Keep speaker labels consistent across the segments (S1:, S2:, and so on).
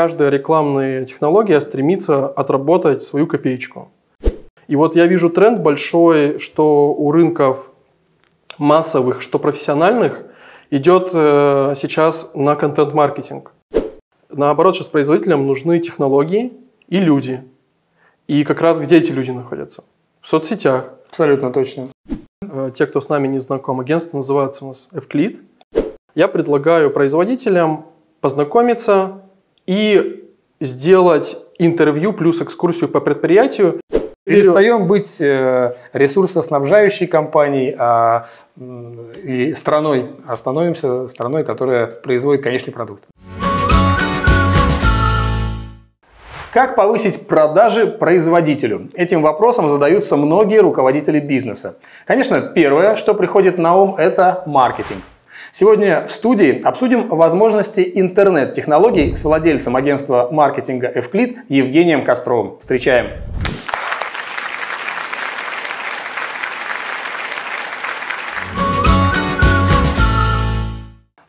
S1: каждая рекламная технология стремится отработать свою копеечку. И вот я вижу тренд большой, что у рынков массовых, что профессиональных, идет э, сейчас на контент-маркетинг. Наоборот, сейчас производителям нужны технологии и люди. И как раз где эти люди находятся? В соцсетях.
S2: Абсолютно точно.
S1: Э, те, кто с нами не знаком, агентство называется у нас Evclid. Я предлагаю производителям познакомиться и сделать интервью плюс экскурсию по предприятию.
S2: Перестаем быть э, ресурсоснабжающей компанией а, и страной, а становимся страной, которая производит конечный продукт. Как повысить продажи производителю? Этим вопросом задаются многие руководители бизнеса. Конечно, первое, что приходит на ум, это маркетинг. Сегодня в студии обсудим возможности интернет-технологий с владельцем агентства маркетинга Evclid Евгением Костровым. Встречаем!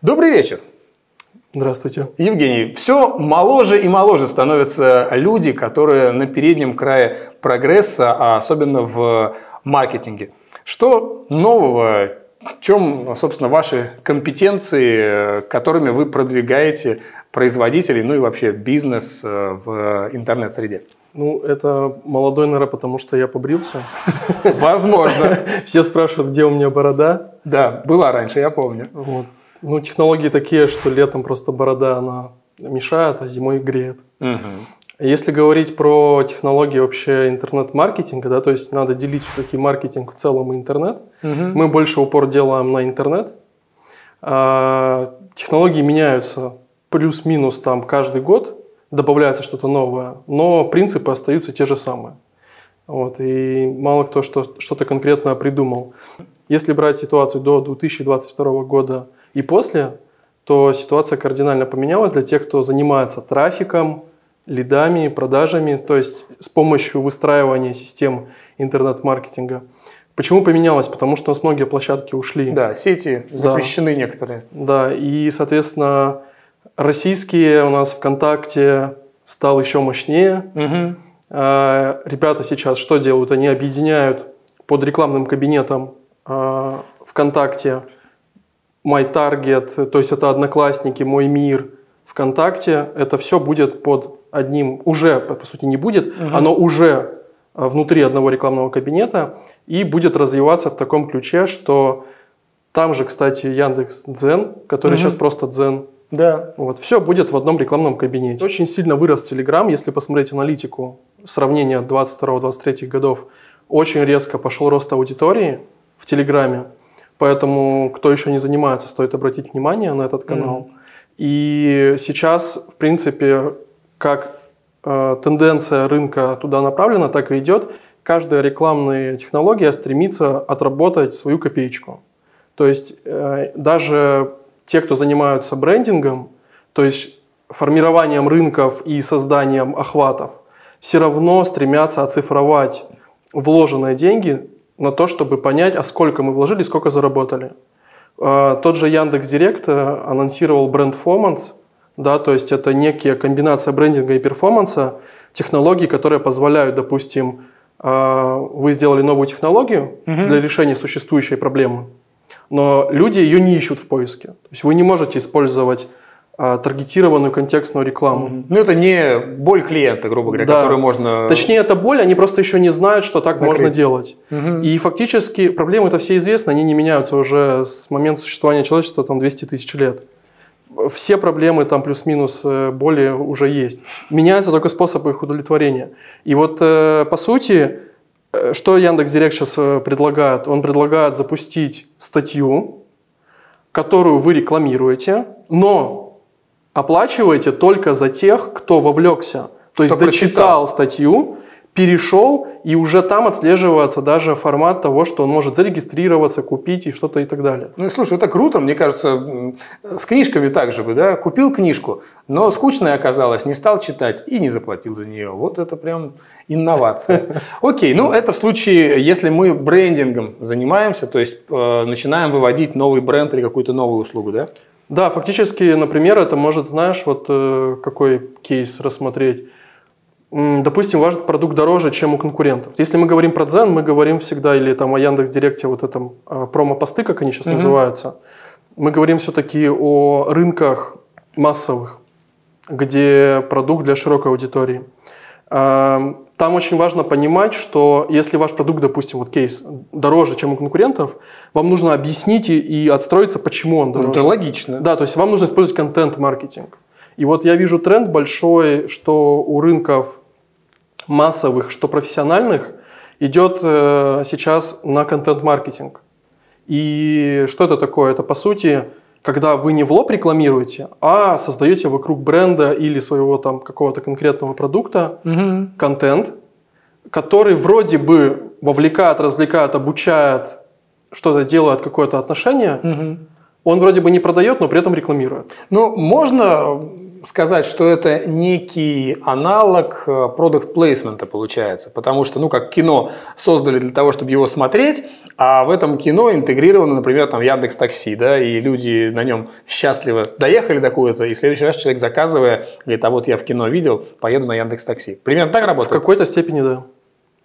S2: Добрый вечер!
S1: Здравствуйте.
S2: Евгений, все моложе и моложе становятся люди, которые на переднем крае прогресса, а особенно в маркетинге. Что нового, в чем, собственно, ваши компетенции, которыми вы продвигаете производителей, ну и вообще бизнес э, в интернет-среде?
S1: Ну, это молодой, наверное, потому что я побрился.
S2: Возможно.
S1: Все спрашивают, где у меня борода.
S2: Да, была раньше, я помню.
S1: Вот. Ну, технологии такие, что летом просто борода, она мешает, а зимой греет.
S2: Угу.
S1: Если говорить про технологии вообще интернет-маркетинга, да, то есть надо делить все-таки маркетинг в целом и интернет.
S2: Угу.
S1: Мы больше упор делаем на интернет. А, технологии меняются плюс-минус там каждый год, добавляется что-то новое, но принципы остаются те же самые. Вот, и мало кто что, что-то конкретно придумал. Если брать ситуацию до 2022 года, и после, то ситуация кардинально поменялась для тех, кто занимается трафиком, лидами, продажами, то есть с помощью выстраивания систем интернет-маркетинга. Почему поменялось? Потому что у нас многие площадки ушли.
S2: Да, сети запрещены да. некоторые.
S1: Да, и, соответственно, российские у нас ВКонтакте стал еще мощнее.
S2: Угу.
S1: Ребята сейчас что делают? Они объединяют под рекламным кабинетом а, ВКонтакте My Target, то есть это Одноклассники, Мой Мир, ВКонтакте, это все будет под одним, уже, по сути, не будет, угу. оно уже а, внутри одного рекламного кабинета и будет развиваться в таком ключе, что там же, кстати, Яндекс Дзен, который угу. сейчас просто Дзен.
S2: Да.
S1: Вот, все будет в одном рекламном кабинете. Очень сильно вырос Телеграм, если посмотреть аналитику сравнения 22-23 годов, очень резко пошел рост аудитории в Телеграме. Поэтому, кто еще не занимается, стоит обратить внимание на этот канал. Mm. И сейчас, в принципе, как э, тенденция рынка туда направлена, так и идет. Каждая рекламная технология стремится отработать свою копеечку. То есть э, даже те, кто занимаются брендингом, то есть формированием рынков и созданием охватов, все равно стремятся оцифровать вложенные деньги на то, чтобы понять, а сколько мы вложили, сколько заработали. А, тот же Яндекс Директ э, анонсировал бренд Performance, да, то есть это некая комбинация брендинга и перформанса, технологий, которые позволяют, допустим, а, вы сделали новую технологию угу. для решения существующей проблемы, но люди ее не ищут в поиске. То есть вы не можете использовать таргетированную контекстную рекламу. Mm-hmm.
S2: Ну, это не боль клиента, грубо говоря, да. которую можно...
S1: Точнее, это боль, они просто еще не знают, что так Закрыть. можно делать.
S2: Mm-hmm.
S1: И фактически проблемы это все известны, они не меняются уже с момента существования человечества, там, 200 тысяч лет. Все проблемы там плюс-минус э, боли уже есть. Меняется только способ их удовлетворения. И вот, э, по сути, э, что Яндекс.Директ сейчас предлагает? Он предлагает запустить статью, которую вы рекламируете, но оплачиваете только за тех, кто вовлекся. То есть дочитал статью, перешел, и уже там отслеживается даже формат того, что он может зарегистрироваться, купить и что-то и так далее.
S2: Ну, слушай, это круто, мне кажется, с книжками так же бы, да, купил книжку, но скучная оказалась, не стал читать и не заплатил за нее. Вот это прям инновация. Окей, ну это в случае, если мы брендингом занимаемся, то есть э, начинаем выводить новый бренд или какую-то новую услугу, да?
S1: Да, фактически, например, это может, знаешь, вот э, какой кейс рассмотреть. Допустим, ваш продукт дороже, чем у конкурентов. Если мы говорим про Дзен, мы говорим всегда, или там о Яндекс.Директе, вот этом э, промо-посты, как они сейчас угу. называются, мы говорим все-таки о рынках массовых, где продукт для широкой аудитории. Там очень важно понимать, что если ваш продукт, допустим, вот кейс, дороже, чем у конкурентов, вам нужно объяснить и отстроиться, почему он дороже.
S2: Это логично.
S1: Да, то есть вам нужно использовать контент-маркетинг. И вот я вижу тренд большой, что у рынков массовых, что профессиональных, идет э, сейчас на контент-маркетинг. И что это такое? Это, по сути, когда вы не в лоб рекламируете, а создаете вокруг бренда или своего там какого-то конкретного продукта угу. контент, который вроде бы вовлекает, развлекает, обучает, что-то делает, какое-то отношение, угу. он вроде бы не продает, но при этом рекламирует.
S2: Ну, можно сказать, что это некий аналог продукт плейсмента получается, потому что, ну, как кино создали для того, чтобы его смотреть, а в этом кино интегрировано, например, там Яндекс Такси, да, и люди на нем счастливо доехали до куда-то, и в следующий раз человек заказывая, говорит, а вот я в кино видел, поеду на Яндекс Такси. Примерно так работает?
S1: В какой-то степени, да.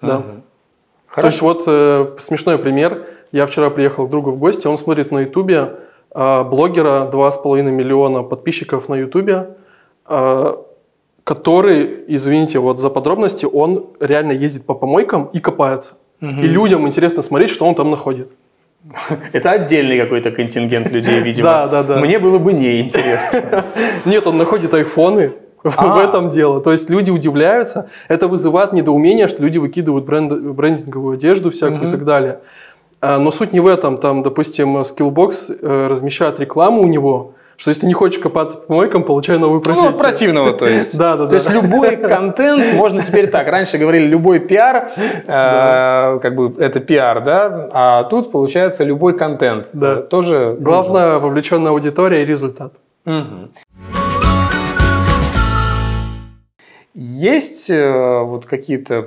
S1: Да. Угу. То есть вот э, смешной пример. Я вчера приехал к другу в гости, он смотрит на Ютубе э, блогера 2,5 миллиона подписчиков на Ютубе, а, который, извините, вот за подробности, он реально ездит по помойкам и копается. Угу. И людям интересно смотреть, что он там находит.
S2: Это отдельный какой-то контингент людей, видимо.
S1: Да, да, да.
S2: Мне было бы неинтересно.
S1: Нет, он находит айфоны, в а. этом дело. То есть люди удивляются, это вызывает недоумение, что люди выкидывают бренд, брендинговую одежду всякую и так далее. А, но суть не в этом. Там, допустим, Skillbox э, размещает рекламу у него, что если не хочешь копаться по помойкам, получай новую ну, профессию.
S2: Ну, противного, то есть.
S1: Да, да, да.
S2: То есть любой контент можно теперь так. Раньше говорили любой пиар, э, как бы это пиар, да, а тут получается любой контент.
S1: Да.
S2: Тоже.
S1: Главное вовлеченная аудитория и результат.
S2: Есть э, вот какие-то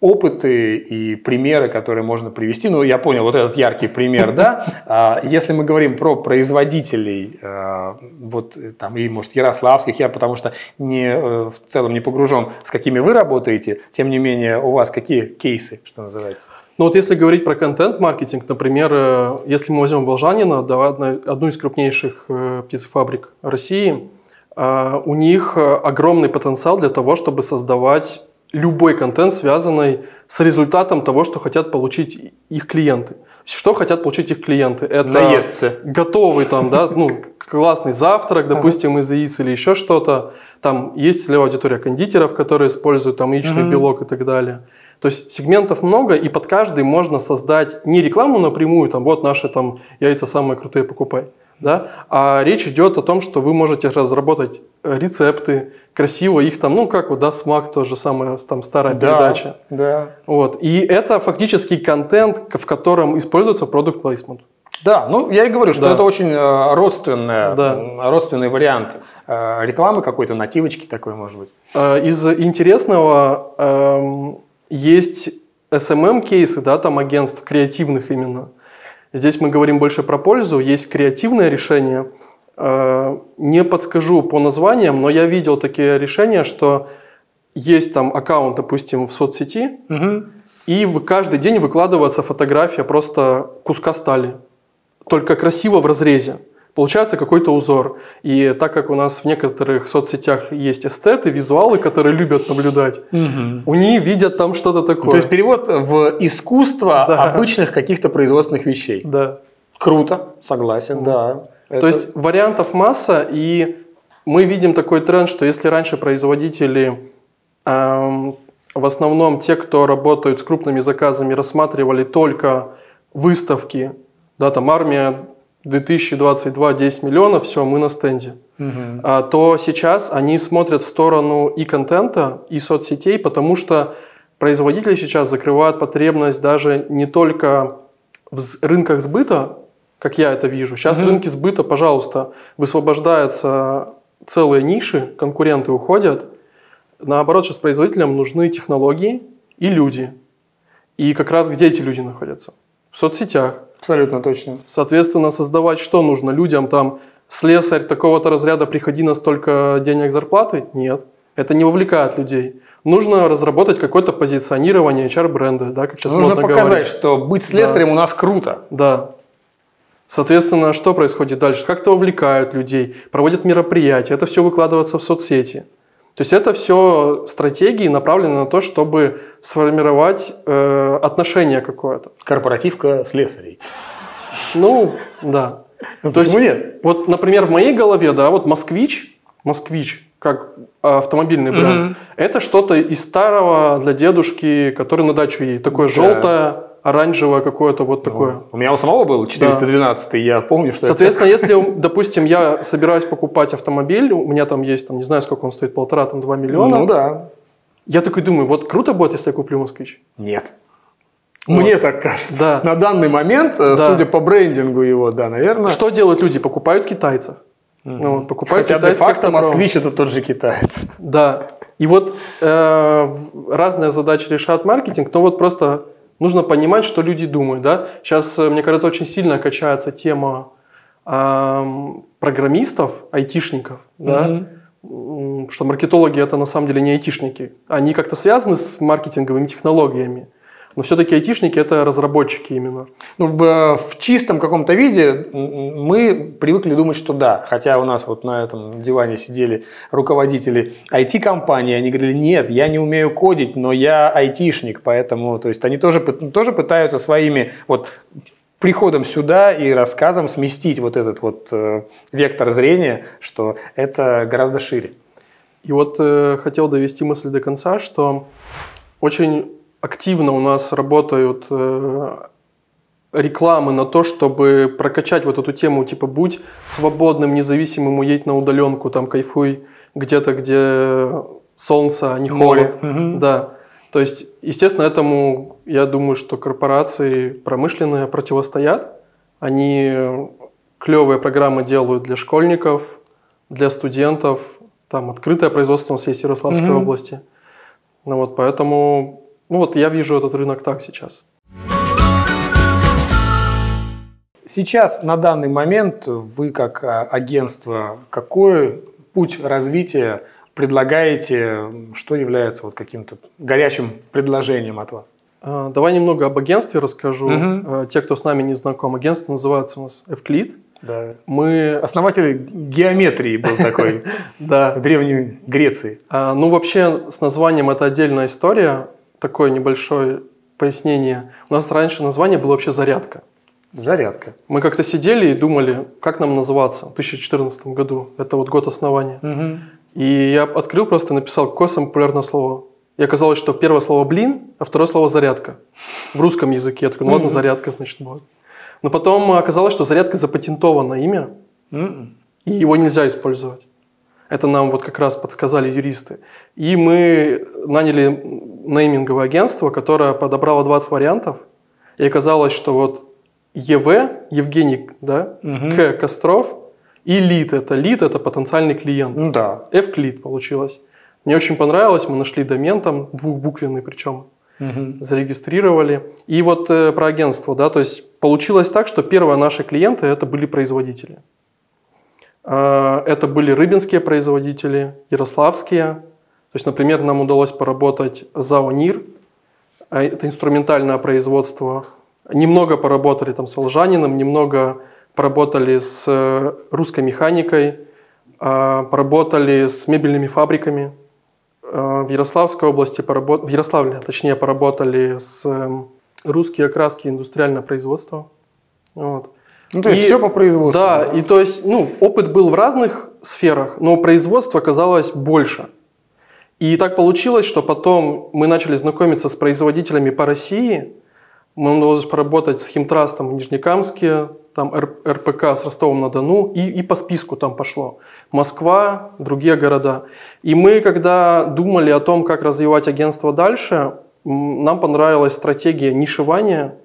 S2: опыты и примеры, которые можно привести. Ну, я понял, вот этот яркий пример, да. А, если мы говорим про производителей, а, вот там, и, может, ярославских, я потому что не, э, в целом не погружен, с какими вы работаете, тем не менее, у вас какие кейсы, что называется?
S1: Ну вот если говорить про контент-маркетинг, например, э, если мы возьмем Волжанина, да, одну из крупнейших э, птицефабрик России, а, у них огромный потенциал для того, чтобы создавать любой контент, связанный с результатом того, что хотят получить их клиенты. Что хотят получить их клиенты?
S2: Это Наесться.
S1: готовый там, да, ну, классный завтрак, допустим, из яиц или еще что-то. Там есть целевая аудитория кондитеров, которые используют там яичный mm-hmm. белок и так далее. То есть сегментов много, и под каждый можно создать не рекламу напрямую, там вот наши там яйца самые крутые покупай, да, а речь идет о том, что вы можете разработать э, рецепты, красиво их там, ну как вот, да, смак тоже самая там старая
S2: да,
S1: передача.
S2: Да.
S1: Вот. И это фактически контент, в котором используется продукт placement.
S2: Да, ну я и говорю, что да. это очень э, родственная, да. родственный вариант э, рекламы какой-то, нативочки такой, может быть.
S1: Из интересного эм, есть SMM-кейсы, да, там агентств креативных именно. Здесь мы говорим больше про пользу. Есть креативное решение. Э, не подскажу по названиям, но я видел такие решения, что есть там аккаунт, допустим, в соцсети, угу. и в каждый день выкладывается фотография просто куска стали, только красиво в разрезе получается какой-то узор. И так как у нас в некоторых соцсетях есть эстеты, визуалы, которые любят наблюдать, угу. у них видят там что-то такое.
S2: То есть перевод в искусство да. обычных каких-то производственных вещей.
S1: Да.
S2: Круто, согласен, да.
S1: Это... То есть вариантов масса, и мы видим такой тренд, что если раньше производители эм, в основном те, кто работают с крупными заказами, рассматривали только выставки, да, там армия 2022 10 миллионов, все, мы на стенде, угу. а, то сейчас они смотрят в сторону и контента, и соцсетей, потому что производители сейчас закрывают потребность даже не только в рынках сбыта, как я это вижу. Сейчас угу. рынки сбыта, пожалуйста, высвобождаются целые ниши, конкуренты уходят. Наоборот, сейчас производителям нужны технологии и люди. И как раз где эти люди находятся? В соцсетях.
S2: Абсолютно точно.
S1: Соответственно, создавать что нужно людям там слесарь такого-то разряда, приходи на столько денег зарплаты? Нет. Это не вовлекает людей. Нужно разработать какое-то позиционирование HR-бренда, да, как сейчас
S2: Нужно
S1: модно
S2: показать,
S1: говорить.
S2: что быть слесарем у нас круто.
S1: Да. Соответственно, что происходит дальше? Как-то вовлекают людей, проводят мероприятия, это все выкладывается в соцсети. То есть это все стратегии направлены на то, чтобы сформировать э, отношение какое-то.
S2: Корпоративка слесарей.
S1: Ну, да.
S2: Ну,
S1: То есть,
S2: нет?
S1: вот, например, в моей голове, да, вот москвич, москвич, как автомобильный бренд,
S2: Мгм.
S1: это что-то из старого для дедушки, который на дачу едет. Такое
S2: Да.
S1: желтое, оранжевое какое-то вот такое.
S2: У меня у самого был 412 я помню, что
S1: Соответственно, если, допустим, я собираюсь покупать автомобиль, у меня там есть, там, не знаю, сколько он стоит, полтора, там, два
S2: это...
S1: миллиона.
S2: Ну да.
S1: Я такой думаю, вот круто будет, если я куплю москвич.
S2: Нет.
S1: Вот.
S2: Мне так кажется.
S1: Да.
S2: На данный момент, э,
S1: Да.
S2: судя по брендингу его, да, наверное.
S1: Что делают люди? Покупают китайцев. Ну, вот, покупают
S2: Хотя
S1: китайский
S2: де-факто москвич это тот же китаец.
S1: Да. И вот э, разные задачи решает маркетинг, но вот просто нужно понимать, что люди думают. Да? Сейчас, э, мне кажется, очень сильно качается тема ам, программистов, айтишников. Да? М, Что маркетологи это на самом деле не айтишники. Они как-то связаны с маркетинговыми технологиями. Но все-таки айтишники это разработчики именно.
S2: Ну, в, в чистом каком-то виде мы привыкли думать, что да. Хотя у нас вот на этом диване сидели руководители IT-компании, они говорили, нет, я не умею кодить, но я айтишник, поэтому, то есть они тоже, тоже пытаются своими вот приходом сюда и рассказом сместить вот этот вот э, вектор зрения, что это гораздо шире.
S1: И вот э, хотел довести мысль до конца, что очень активно у нас работают э, рекламы на то, чтобы прокачать вот эту тему, типа будь свободным, независимым, уедь на удаленку, там кайфуй где-то, где солнце, а не
S2: Море.
S1: холод.
S2: Мгм.
S1: Да. То есть, естественно, этому, я думаю, что корпорации промышленные противостоят. Они клевые программы делают для школьников, для студентов. Там открытое производство у нас есть в Ярославской
S2: Мгм.
S1: области. Ну вот, поэтому, ну вот я вижу этот рынок так сейчас.
S2: Сейчас, на данный момент, вы как а, агентство, какой путь развития предлагаете, что является вот каким-то горячим предложением от вас?
S1: А, Давай немного об агентстве расскажу. А, Те, кто с нами не знаком, агентство называется у нас Evclid.
S2: Да.
S1: Мы,
S2: Основатель геометрии был такой
S1: да,
S2: в Древней Греции.
S1: Ну, вообще, с названием это отдельная история. Такое небольшое пояснение. У нас раньше название было вообще «Зарядка».
S2: Зарядка.
S1: Мы как-то сидели и думали, как нам называться в 2014 году. Это вот год основания.
S2: Мгм.
S1: И я открыл просто и написал, какое самое популярное слово. И оказалось, что первое слово «блин», а второе слово «зарядка». В русском языке. Я такой, ну ладно, зарядка, значит, будет. Но потом оказалось, что зарядка запатентовано имя,
S2: М.
S1: и его нельзя использовать. Это нам вот как раз подсказали юристы. И мы наняли нейминговое агентство, которое подобрало 20 вариантов. И оказалось, что вот ЕВ, Евгений, да,
S2: Мгм.
S1: К, Костров, и ЛИД, это ЛИД, это потенциальный клиент.
S2: Ну да.
S1: F-клид получилось. Мне очень понравилось, мы нашли домен там, двухбуквенный причем
S2: Мгм.
S1: зарегистрировали. И вот э, про агентство, да, то есть получилось так, что первые наши клиенты это были производители. Э, это были рыбинские производители, ярославские. То есть, например, нам удалось поработать за ОНИР, а это инструментальное производство. Немного поработали там с Волжанином, немного поработали с э, русской механикой, поработали с мебельными фабриками. Э, В Ярославской области, поработ- в Ярославле, точнее, поработали с русские окраски индустриальное производство. Вот.
S2: Ну, то есть
S1: И-
S2: все по производству.
S1: Да, и то есть, ну, опыт был в разных сферах, но производство оказалось больше. И так получилось, что потом мы начали знакомиться с производителями по России. Мы удалось поработать с Химтрастом в Нижнекамске, там РПК с Ростовом-на-Дону, и, и по списку там пошло. Москва, другие города. И мы, когда думали о том, как развивать агентство дальше, нам понравилась стратегия нишевания,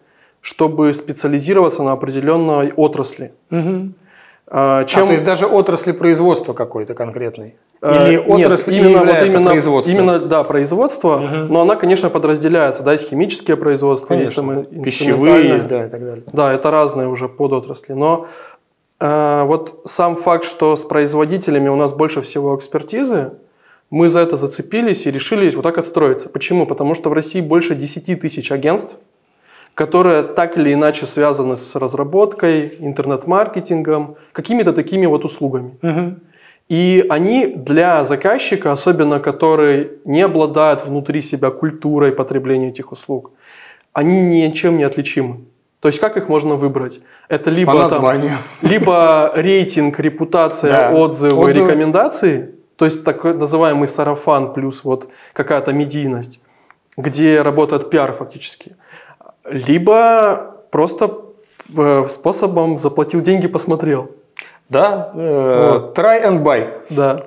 S1: чтобы специализироваться на определенной отрасли.
S2: Мгм.
S1: А,
S2: А,
S1: Чем,
S2: то есть даже отрасли производства какой-то конкретной?
S1: э,
S2: Или
S1: нет,
S2: отрасль
S1: именно,
S2: не
S1: вот именно,
S2: производством?
S1: именно, да, производство,
S2: Мгм.
S1: но она, конечно, подразделяется. Да, есть химические производства, есть там
S2: Конечно.
S1: и
S2: Пищевые есть, да, и так далее.
S1: Да, это разные уже подотрасли. Но Э, вот сам факт, что с производителями у нас больше всего экспертизы, мы за это зацепились и решили вот так отстроиться. Почему? Потому что в России больше 10 тысяч агентств, которые так или иначе связаны с разработкой, интернет-маркетингом, какими-то такими вот услугами. Угу. И они для заказчика, особенно который не обладает внутри себя культурой потребления этих услуг, они ничем не отличимы. То есть как их можно выбрать? Это либо,
S2: По названию.
S1: Там, либо рейтинг, репутация, да. отзывы, отзывы, рекомендации, то есть такой называемый сарафан плюс вот какая-то медийность, где работает пиар фактически. Либо просто э, способом заплатил деньги, посмотрел.
S2: Да, э, вот. try and buy.
S1: Да.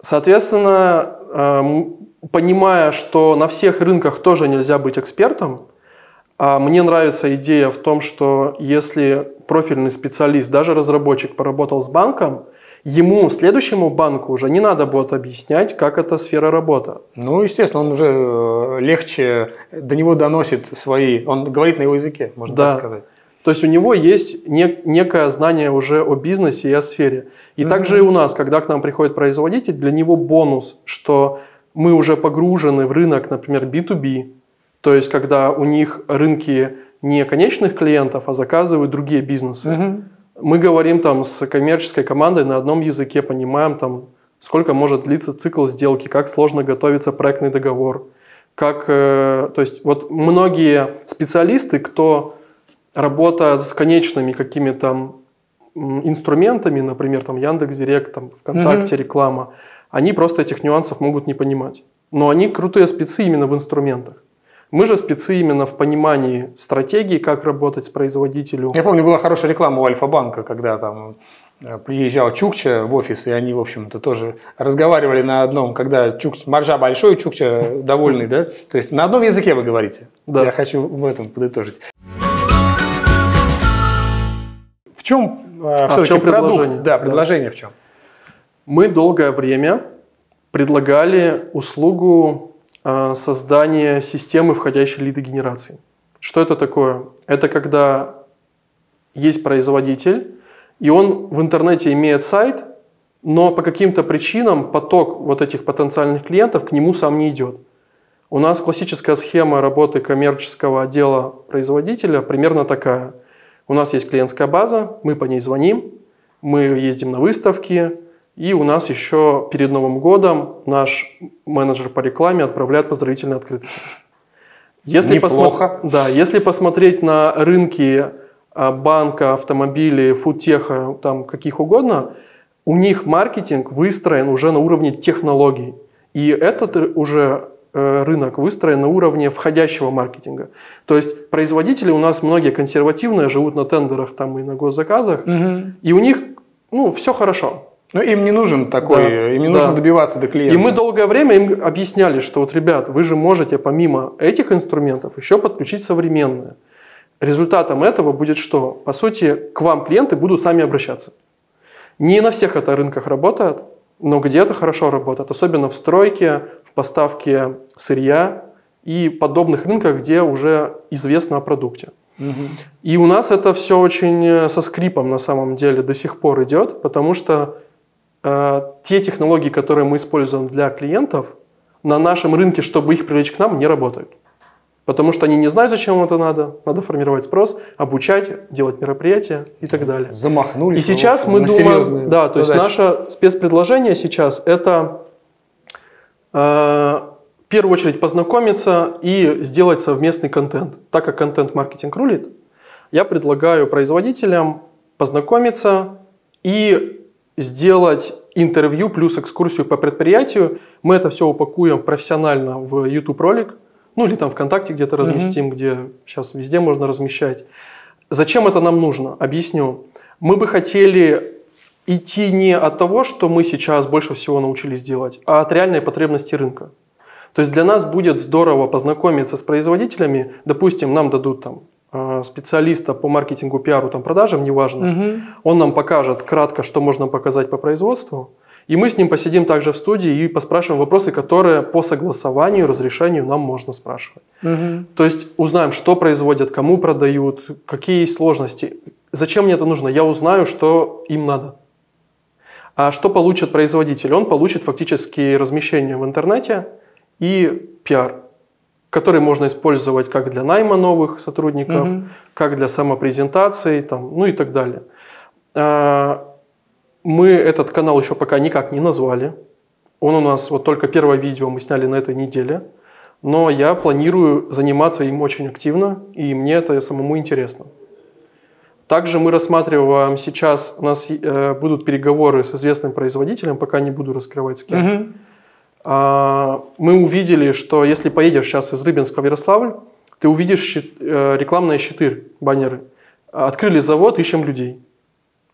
S1: Соответственно, э, понимая, что на всех рынках тоже нельзя быть экспертом, а мне нравится идея в том, что если профильный специалист, даже разработчик, поработал с банком, ему, следующему банку, уже не надо будет объяснять, как эта сфера работы.
S2: Ну, естественно, он уже э, легче до него доносит свои, он говорит на его языке, можно да. так сказать.
S1: То есть у него есть не, некое знание уже о бизнесе и о сфере. И mm-hmm. также и у нас, когда к нам приходит производитель, для него бонус, что мы уже погружены в рынок, например, B2B, то есть когда у них рынки не конечных клиентов, а заказывают другие бизнесы. Mm-hmm. Мы говорим там с коммерческой командой на одном языке, понимаем там, сколько может длиться цикл сделки, как сложно готовится проектный договор, как, э, то есть вот многие специалисты, кто работает с конечными какими-то инструментами, например, там Яндекс Директ, там ВКонтакте, mm-hmm. реклама, они просто этих нюансов могут не понимать. Но они крутые спецы именно в инструментах. Мы же спецы именно в понимании стратегии, как работать с производителем.
S2: Я помню, была хорошая реклама у Альфа-банка, когда там э, приезжал Чукча в офис, и они, в общем-то, тоже разговаривали на одном, когда Чук, маржа большой, Чукча довольный, да? То есть на одном языке вы говорите. Да. Я хочу в этом подытожить чем
S1: э, а в чем продукт? Предложение?
S2: Да, предложение да. в чем?
S1: Мы долгое время предлагали услугу э, создания системы входящей лидогенерации. Что это такое? Это когда есть производитель, и он в интернете имеет сайт, но по каким-то причинам поток вот этих потенциальных клиентов к нему сам не идет. У нас классическая схема работы коммерческого отдела производителя примерно такая – у нас есть клиентская база, мы по ней звоним, мы ездим на выставки, и у нас еще перед Новым годом наш менеджер по рекламе отправляет поздравительные открытки.
S2: Если Неплохо.
S1: Посмо... Да, если посмотреть на рынки а, банка, автомобилей, фудтеха, там каких угодно, у них маркетинг выстроен уже на уровне технологий. И этот уже Э, рынок выстроен на уровне входящего маркетинга. То есть производители у нас многие консервативные, живут на тендерах там и на госзаказах, угу. и у них ну, все хорошо.
S2: Но им не нужен такой, да, им не да. нужно добиваться до клиента.
S1: И мы долгое время им объясняли, что вот, ребят, вы же можете помимо этих инструментов еще подключить современные. Результатом этого будет что? По сути, к вам клиенты будут сами обращаться. Не на всех это рынках работает, но где-то хорошо работает, особенно в стройке, в поставке сырья и подобных рынках, где уже известно о продукте. Угу. И у нас это все очень э, со скрипом на самом деле до сих пор идет, потому что те технологии, которые мы используем для клиентов, на нашем рынке, чтобы их привлечь к нам, не работают. Потому что они не знают, зачем это надо. Надо формировать спрос, обучать, делать мероприятия и так далее.
S2: Замахнулись.
S1: И сейчас мы думаем, да, то есть наше спецпредложение сейчас это э, в первую очередь познакомиться и сделать совместный контент. Так как контент-маркетинг рулит, я предлагаю производителям познакомиться и сделать интервью плюс экскурсию по предприятию. Мы это все упакуем профессионально в YouTube-ролик – ну или там ВКонтакте где-то разместим, mm-hmm. где сейчас везде можно размещать. Зачем это нам нужно? Объясню. Мы бы хотели идти не от того, что мы сейчас больше всего научились делать, а от реальной потребности рынка. То есть для нас будет здорово познакомиться с производителями. Допустим, нам дадут там специалиста по маркетингу, пиару, там, продажам, неважно. Угу. Он нам покажет кратко, что можно показать по производству. И мы с ним посидим также в студии и поспрашиваем вопросы, которые по согласованию, разрешению нам можно спрашивать.
S2: Мгм.
S1: То есть узнаем, что производят, кому продают, какие есть сложности. Зачем мне это нужно? Я узнаю, что им надо. А что получит производитель? Он получит фактически размещение в интернете и пиар, который можно использовать как для найма новых сотрудников,
S2: Мгм.
S1: как для самопрезентации, там, ну и так далее. А, Мы этот канал еще пока никак не назвали. Он у нас, вот только первое видео мы сняли на этой неделе. Но я планирую заниматься им очень активно, и мне это самому интересно. Также мы рассматриваем сейчас, у нас э, будут переговоры с известным производителем, пока не буду раскрывать с кем.
S2: Мгм.
S1: А, мы увидели, что если поедешь сейчас из Рыбинска в Ярославль, ты увидишь щит- э, рекламные щиты, баннеры. Открыли завод, ищем людей.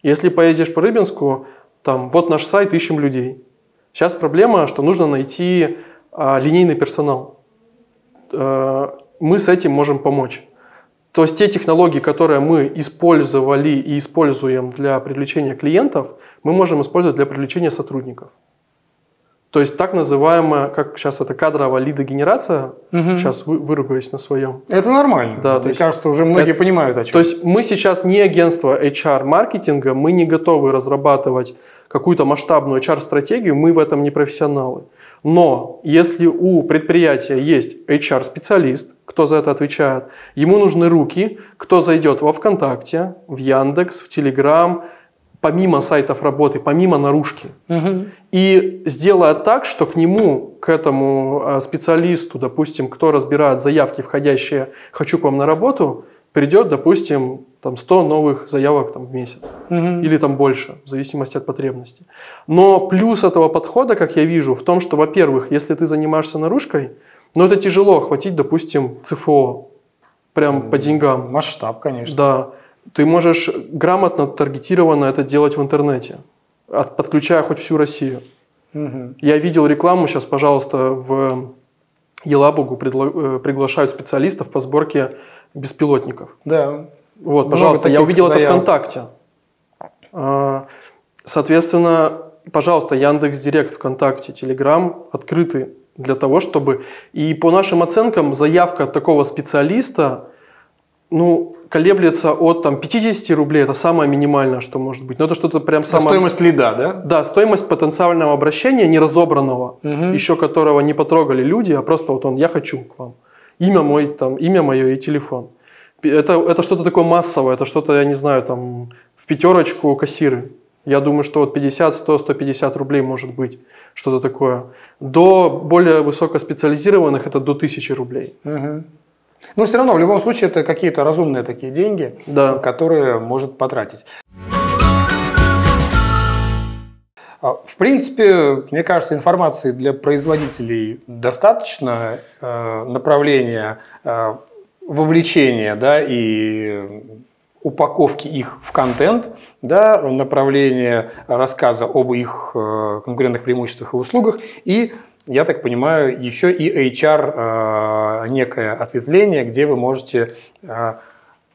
S1: Если поедешь по Рыбинску, там, вот наш сайт, ищем людей. Сейчас проблема, что нужно найти а, линейный персонал. Э, Мы с этим можем помочь. То есть те технологии, которые мы использовали и используем для привлечения клиентов, мы можем использовать для привлечения сотрудников. То есть так называемая, как сейчас это кадровая лидогенерация,
S2: Мгм.
S1: сейчас вы, выругаюсь на своем.
S2: Это нормально.
S1: Да, то
S2: Мне
S1: есть
S2: кажется, уже многие
S1: это-
S2: понимают, о чем.
S1: То есть мы сейчас не агентство HR-маркетинга, мы не готовы разрабатывать какую-то масштабную HR-стратегию, мы в этом не профессионалы. Но если у предприятия есть HR-специалист, кто за это отвечает, ему нужны руки, кто зайдет во ВКонтакте, в Яндекс, в Телеграм, помимо сайтов работы, помимо наружки,
S2: Мгм.
S1: и сделает так, что к нему, к этому а, специалисту, допустим, кто разбирает заявки, входящие «хочу к вам на работу», придет, допустим, там 100 новых заявок там, в месяц.
S2: Мгм.
S1: Или там больше, в зависимости от потребностей. Но плюс этого подхода, как я вижу, в том, что, во-первых, если ты занимаешься наружкой, ну это тяжело охватить, допустим, ЦФО, прям по деньгам.
S2: Масштаб, конечно.
S1: Да, ты можешь грамотно, таргетированно это делать в интернете, от- подключая хоть всю Россию.
S2: Мгм.
S1: Я видел рекламу, сейчас, пожалуйста, в Елабугу предла- э, приглашают специалистов по сборке беспилотников.
S2: Да.
S1: Вот, пожалуйста, я увидел это
S2: заявок.
S1: ВКонтакте. А, Соответственно, пожалуйста, Яндекс Директ, ВКонтакте, Телеграм открыты для того, чтобы... И по нашим оценкам, заявка такого специалиста, ну, колеблется от там, 50 рублей, это самое минимальное, что может быть. Но это что-то прям самое...
S2: Стоимость лида, да?
S1: Да, стоимость потенциального обращения, не разобранного,
S2: Мгм.
S1: еще которого не потрогали люди, а просто вот он, я хочу к вам. Имя, мой, там, имя мое и телефон. Это, это что-то такое массовое, это что-то, я не знаю, там, в пятерочку кассиры. Я думаю, что вот 50, 100, 150 рублей может быть, что-то такое. До более высокоспециализированных это до 1000 рублей.
S2: Мгм. Но все равно, в любом случае, это какие-то разумные такие деньги,
S1: Да.
S2: которые может потратить. А, В принципе, мне кажется, информации для производителей достаточно э, направления э, вовлечения да, и упаковки их в контент, да, направление рассказа об их э, конкурентных преимуществах и услугах, и, я так понимаю, еще и HR э, некое ответвление, где вы можете э,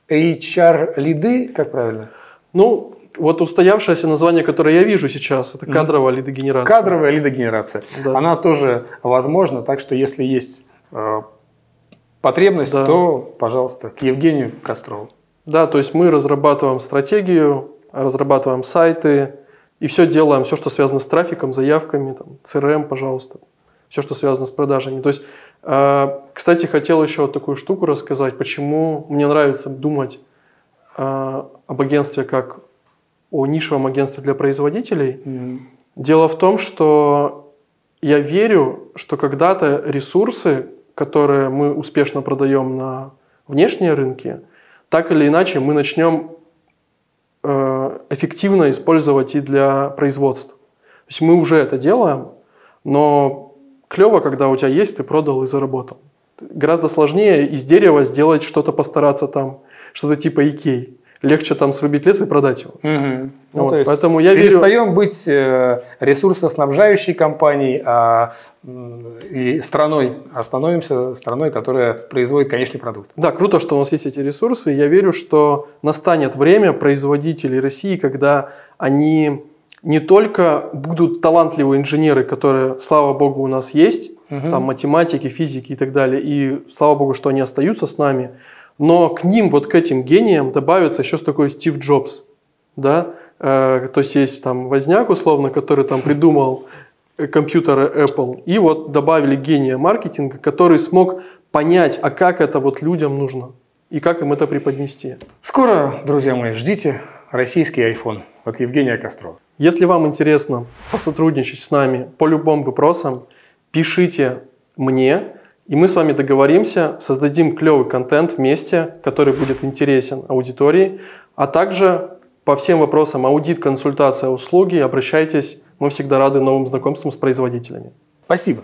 S2: HR-лиды, как правильно?
S1: Ну, вот устоявшееся название, которое я вижу сейчас, это кадровая лидогенерация.
S2: Кадровая лидогенерация.
S1: Да.
S2: Она тоже возможна, так что если есть э, потребность,
S1: Да.
S2: то, пожалуйста, к Евгению Кострову.
S1: Да, то есть мы разрабатываем стратегию, разрабатываем сайты и все делаем, все, что связано с трафиком, заявками, там, CRM, пожалуйста, все, что связано с продажами. То есть, э, кстати, хотел еще вот такую штуку рассказать, почему мне нравится думать э, об агентстве как о нишевом агентстве для производителей. Дело в том, что я верю, что когда-то ресурсы, которые мы успешно продаем на внешние рынки, так или иначе мы начнем э, эффективно использовать и для производства. То есть мы уже это делаем, но клево, когда у тебя есть, ты продал и заработал. Гораздо сложнее из дерева сделать что-то, постараться там, что-то типа Икей. Легче там срубить лес и продать его.
S2: Мгм. Ну,
S1: Вот,
S2: то есть
S1: поэтому я верю-
S2: перестаем быть э, ресурсоснабжающей компанией а, и страной, а становимся страной, которая производит конечный продукт.
S1: Да, круто, что у нас есть эти ресурсы. Я верю, что настанет время производителей России, когда они не только будут талантливые инженеры, которые, слава богу, у нас есть, угу. там математики, физики и так далее, и слава богу, что они остаются с нами, но к ним, вот к этим гениям добавится еще такой Стив Джобс, да, э, то есть есть там возняк условно, который там придумал компьютера Apple, и вот добавили гения маркетинга, который смог понять, а как это вот людям нужно и как им это преподнести.
S2: Скоро, друзья мои, ждите российский iPhone от Евгения Кострова.
S1: Если вам интересно посотрудничать с нами по любым вопросам, пишите мне, и мы с вами договоримся, создадим клевый контент вместе, который будет интересен аудитории, а также по всем вопросам аудит, консультация, услуги обращайтесь. Мы всегда рады новым знакомствам с производителями.
S2: Спасибо.